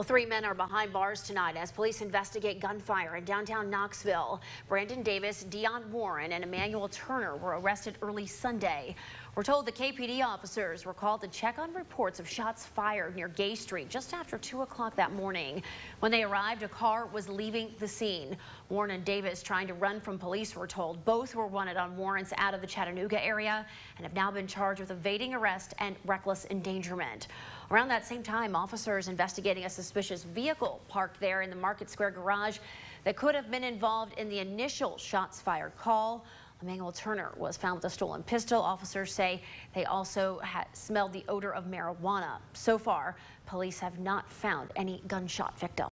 Well, three men are behind bars tonight as police investigate gunfire in downtown Knoxville. Brandon Davis, Dion Warren, and Emmanuel Turner were arrested early Sunday. We're told the KPD officers were called to check on reports of shots fired near Gay Street just after 2 o'clock that morning. When they arrived, a car was leaving the scene. Warren and Davis trying to run from police were told. Both were wanted on warrants out of the Chattanooga area and have now been charged with evading arrest and reckless endangerment. Around that same time, officers investigating a suspicious vehicle parked there in the Market Square garage that could have been involved in the initial shots fired call. Emmanuel Turner was found with a stolen pistol. Officers say they also smelled the odor of marijuana. So far, police have not found any gunshot victims.